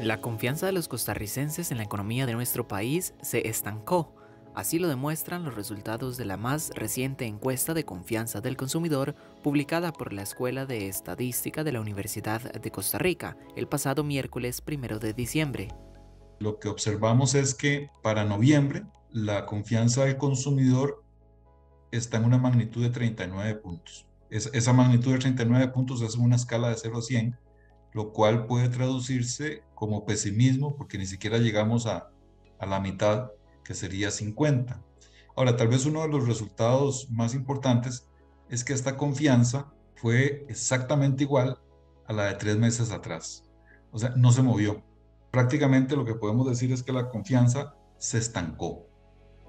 La confianza de los costarricenses en la economía de nuestro país se estancó. Así lo demuestran los resultados de la más reciente encuesta de confianza del consumidor publicada por la Escuela de Estadística de la Universidad de Costa Rica el pasado miércoles primero de diciembre. Lo que observamos es que para noviembre la confianza del consumidor está en una magnitud de 39 puntos. esa magnitud de 39 puntos es una escala de 0 a 100 lo cual puede traducirse como pesimismo porque ni siquiera llegamos a, a la mitad, que sería 50. Ahora, tal vez uno de los resultados más importantes es que esta confianza fue exactamente igual a la de tres meses atrás. O sea, no se movió. Prácticamente lo que podemos decir es que la confianza se estancó.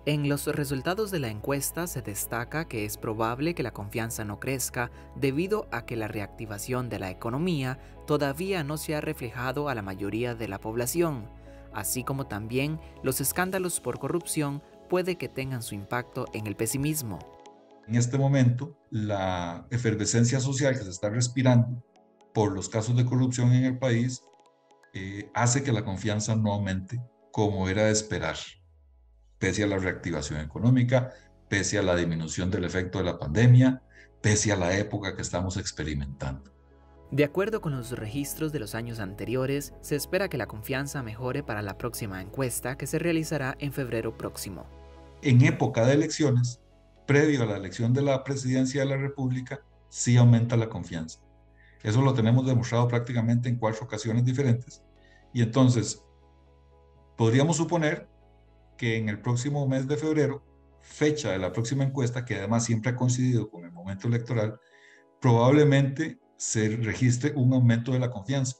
En los resultados de la encuesta se destaca que es probable que la confianza no crezca debido a que la reactivación de la economía todavía no se ha reflejado a la mayoría de la población, así como también los escándalos por corrupción puede que tengan su impacto en el pesimismo. En este momento, la efervescencia social que se está respirando por los casos de corrupción en el país eh, hace que la confianza no aumente como era de esperar pese a la reactivación económica, pese a la disminución del efecto de la pandemia, pese a la época que estamos experimentando. De acuerdo con los registros de los años anteriores, se espera que la confianza mejore para la próxima encuesta que se realizará en febrero próximo. En época de elecciones, previo a la elección de la presidencia de la República, sí aumenta la confianza. Eso lo tenemos demostrado prácticamente en cuatro ocasiones diferentes. Y entonces, podríamos suponer que en el próximo mes de febrero, fecha de la próxima encuesta, que además siempre ha coincidido con el momento electoral, probablemente se registre un aumento de la confianza.